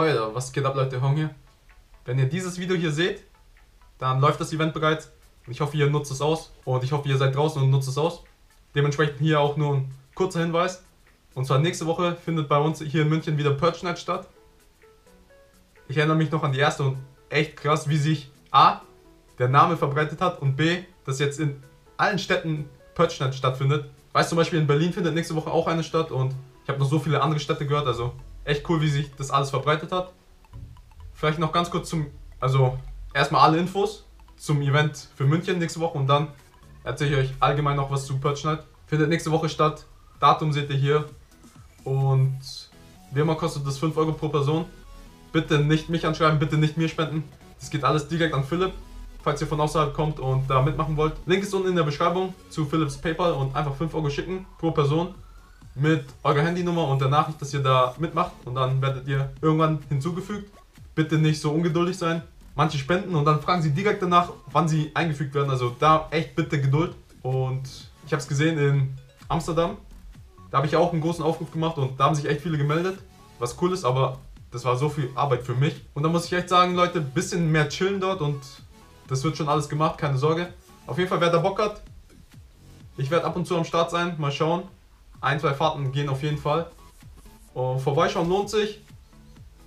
Alter, was geht ab, Leute? Hong hier. Wenn ihr dieses Video hier seht, dann läuft das Event bereits. Ich hoffe, ihr nutzt es aus. Und ich hoffe, ihr seid draußen und nutzt es aus. Dementsprechend hier auch nur ein kurzer Hinweis. Und zwar nächste Woche findet bei uns hier in München wieder Purge Night statt. Ich erinnere mich noch an die erste und echt krass, wie sich A, der Name verbreitet hat und B, dass jetzt in allen Städten Purge Night stattfindet. Weiß zum Beispiel in Berlin findet nächste Woche auch eine statt und ich habe noch so viele andere Städte gehört, also echt cool, wie sich das alles verbreitet hat. Vielleicht noch ganz kurz zum, also erstmal alle Infos zum Event für München nächste Woche und dann erzähle ich euch allgemein noch was zu Purge. Findet nächste Woche statt. Datum seht ihr hier. Und wie immer kostet das 5 Euro pro Person. Bitte nicht mich anschreiben, bitte nicht mir spenden. Das geht alles direkt an Philipp, falls ihr von außerhalb kommt und da mitmachen wollt. Link ist unten in der Beschreibung zu Philips PayPal und einfach 5 Euro schicken pro Person mit eurer Handynummer und der Nachricht, dass ihr da mitmacht und dann werdet ihr irgendwann hinzugefügt. Bitte nicht so ungeduldig sein. Manche spenden und dann fragen sie direkt danach, wann sie eingefügt werden. Also da echt bitte Geduld. Und ich habe es gesehen in Amsterdam. Da habe ich auch einen großen Aufruf gemacht und da haben sich echt viele gemeldet. Was cool ist, aber das war so viel Arbeit für mich. Und da muss ich echt sagen, Leute, bisschen mehr chillen dort und das wird schon alles gemacht, keine Sorge. Auf jeden Fall, wer da Bock hat, ich werde ab und zu am Start sein, mal schauen. Ein, zwei Fahrten gehen auf jeden Fall. Und vorbeischauen lohnt sich.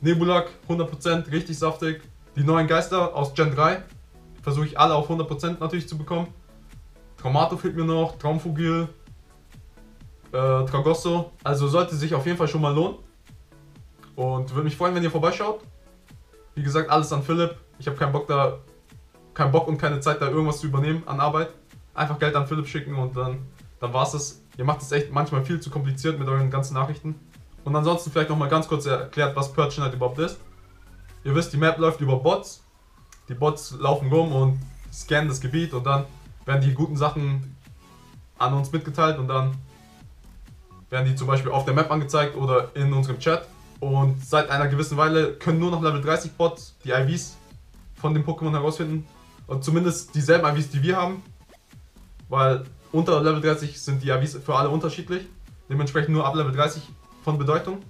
Nebulak 100% richtig saftig. Die neuen Geister aus Gen 3 versuche ich alle auf 100% natürlich zu bekommen. Traumato fehlt mir noch, Traumfugil, äh, Tragosso. Also sollte sich auf jeden Fall schon mal lohnen. Und würde mich freuen, wenn ihr vorbeischaut. Wie gesagt, alles an Philipp. Ich habe keinen Bock da, keinen Bock und keine Zeit da irgendwas zu übernehmen an Arbeit. Einfach Geld an Philipp schicken und dann, dann war's es. Ihr macht es echt manchmal viel zu kompliziert mit euren ganzen Nachrichten. Und ansonsten vielleicht nochmal ganz kurz erklärt, was Purge Night überhaupt ist. Ihr wisst, die Map läuft über Bots. Die Bots laufen rum und scannen das Gebiet und dann werden die guten Sachen an uns mitgeteilt und dann werden die zum Beispiel auf der Map angezeigt oder in unserem Chat. Und seit einer gewissen Weile können nur noch Level 30 Bots die IVs von dem Pokémon herausfinden. Und zumindest dieselben IVs, die wir haben. Weil unter Level 30 sind die IVs für alle unterschiedlich. Dementsprechend nur ab Level 30 von Bedeutung.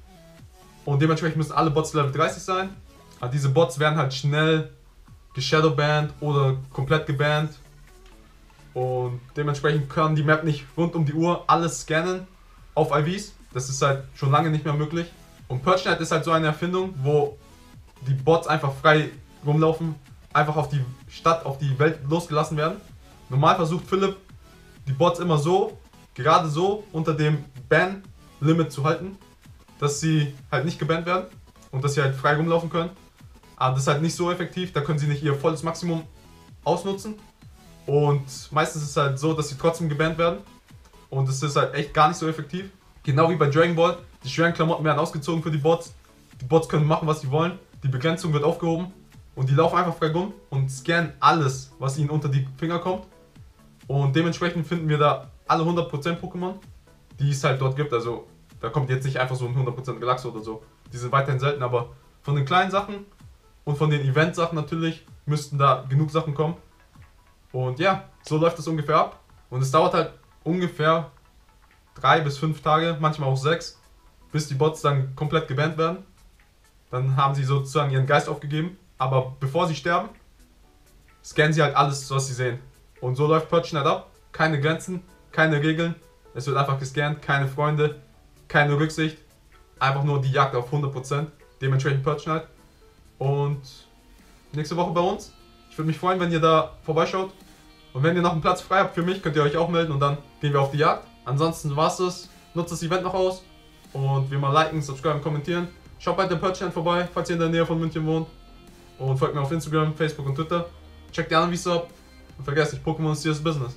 Und dementsprechend müssen alle Bots Level 30 sein. Aber diese Bots werden halt schnell geshadowbanned oder komplett gebannt. Und dementsprechend können die Map nicht rund um die Uhr alles scannen auf IVs. Das ist halt schon lange nicht mehr möglich. Und Purge Night ist halt so eine Erfindung, wo die Bots einfach frei rumlaufen, einfach auf die Stadt, auf die Welt losgelassen werden. Normal versucht Philipp die Bots immer so, gerade so unter dem Ban-Limit zu halten, dass sie halt nicht gebannt werden und dass sie halt frei rumlaufen können. Aber das ist halt nicht so effektiv, da können sie nicht ihr volles Maximum ausnutzen. Und meistens ist es halt so, dass sie trotzdem gebannt werden. Und es ist halt echt gar nicht so effektiv. Genau wie bei Dragon Ball, die schweren Klamotten werden ausgezogen für die Bots. Die Bots können machen, was sie wollen. Die Begrenzung wird aufgehoben. Und die laufen einfach frei rum und scannen alles, was ihnen unter die Finger kommt. Und dementsprechend finden wir da alle 100% Pokémon, die es halt dort gibt. Also da kommt jetzt nicht einfach so ein 100% Galaxo oder so. Die sind weiterhin selten, aber von den kleinen Sachen und von den Event-Sachen natürlich müssten da genug Sachen kommen. Und ja, so läuft das ungefähr ab. Und es dauert halt ungefähr drei bis fünf Tage, manchmal auch sechs, bis die Bots dann komplett gebannt werden. Dann haben sie sozusagen ihren Geist aufgegeben. Aber bevor sie sterben, scannen sie halt alles, was sie sehen. Und so läuft Purge Night ab. Keine Grenzen, keine Regeln. Es wird einfach gescannt, keine Freunde, keine Rücksicht. Einfach nur die Jagd auf 100%. Dementsprechend Purge Night. Und nächste Woche bei uns. Ich würde mich freuen, wenn ihr da vorbeischaut. Und wenn ihr noch einen Platz frei habt für mich, könnt ihr euch auch melden und dann gehen wir auf die Jagd. Ansonsten war's es. Nutzt das Event noch aus. Und wie immer liken, subscriben, kommentieren. Schaut bei dem Purchland vorbei, falls ihr in der Nähe von München wohnt. Und folgt mir auf Instagram, Facebook und Twitter. Checkt die anderen Videos ab. Vergesst nicht, Pokémon ist das Business.